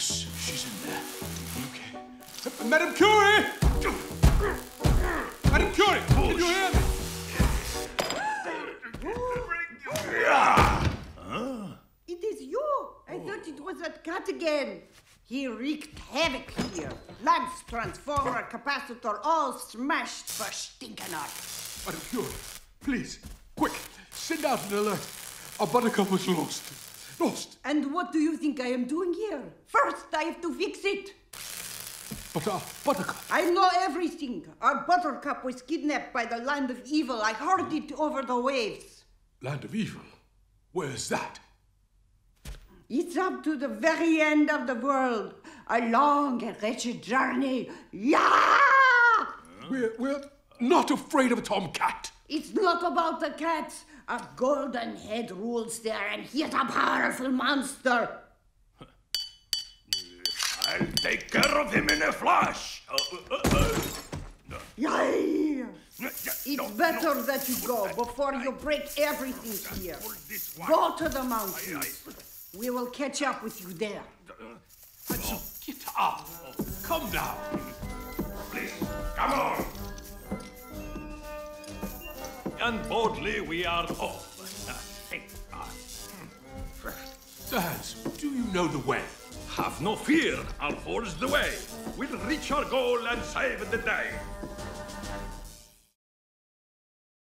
Yes, she's in there. Okay. Madame Curie! Madame Curie, can you hear me? It is you. I oh. thought it was that cat again. He wreaked havoc here. Lamps, transformer, capacitor, all smashed for stinking out. Madame Curie, please, quick, send out an alert. Our buttercup was lost. Lost. And what do you think I am doing here? First, I have to fix it. But our buttercup. I know everything. Our buttercup was kidnapped by the land of evil. I heard it over the waves. Land of evil. Where's that? It's up to the very end of the world. A long and wretched journey. Yeah! We're, we're not afraid of a tomcat. It's not about the cats. A golden head rules there, and he is a powerful monster. I'll take care of him in a flash. Uh, uh, uh, uh. Yay! No, It's better that you go before you break everything here. Go to the mountains. We will catch up with you there. Handsome, get up. Come down. Please, come on. And boldly we are off. Sir do you know the way? Have no fear, I'll forge the way. We'll reach our goal and save the day.